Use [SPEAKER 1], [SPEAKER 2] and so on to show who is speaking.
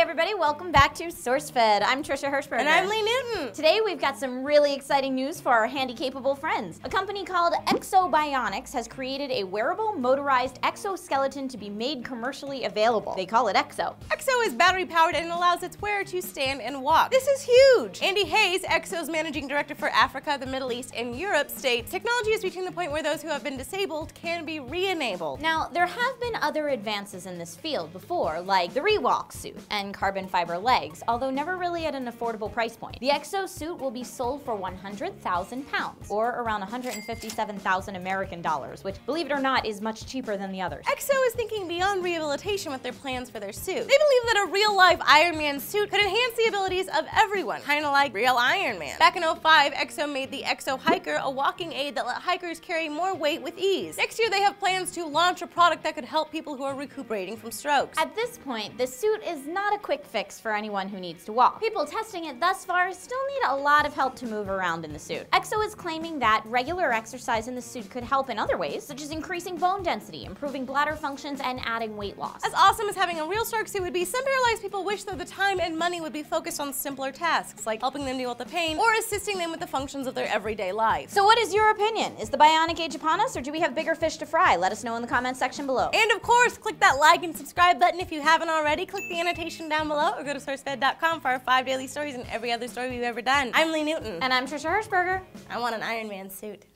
[SPEAKER 1] everybody, welcome back to SourceFed. I'm Trisha Hershberger.
[SPEAKER 2] And I'm Lee Newton.
[SPEAKER 1] Today we've got some really exciting news for our handy capable friends. A company called Ekso Bionics has created a wearable motorized exoskeleton to be made commercially available. They call it Ekso.
[SPEAKER 2] Ekso is battery powered and allows its wearer to stand and walk. This is huge! Andy Hayes, Ekso's managing director for Africa, the Middle East, and Europe, states technology is reaching the point where those who have been disabled can be re-enabled.
[SPEAKER 1] Now, there have been other advances in this field before, like the Rewalk suit and carbon fiber legs, although never really at an affordable price point. The Ekso suit will be sold for 100,000 pounds, or around 157,000 American dollars, which, believe it or not, is much cheaper than the others.
[SPEAKER 2] Ekso is thinking beyond rehabilitation with their plans for their suit. They believe that a real-life Iron Man suit could enhance the abilities of everyone, kind of like real Iron Man. Back in 05, Ekso made the Exo Hiker a walking aid that let hikers carry more weight with ease. Next year, they have plans to launch a product that could help people who are recuperating from strokes.
[SPEAKER 1] At this point, the suit is not a quick fix for anyone who needs to walk. People testing it thus far still need a lot of help to move around in the suit. Ekso is claiming that regular exercise in the suit could help in other ways, such as increasing bone density, improving bladder functions, and adding weight loss.
[SPEAKER 2] As awesome as having a real shark suit would be, some paralyzed people wish that the time and money would be focused on simpler tasks, like helping them deal with the pain or assisting them with the functions of their everyday life.
[SPEAKER 1] So what is your opinion? Is the bionic age upon us, or do we have bigger fish to fry? Let us know in the comments section below.
[SPEAKER 2] And of course, click that like and subscribe button if you haven't already. Click the annotation down below or go to sourcefed.com for our five daily stories and every other story we've ever done. I'm Lee Newton.
[SPEAKER 1] And I'm Trisha Hershberger.
[SPEAKER 2] I want an Iron Man suit.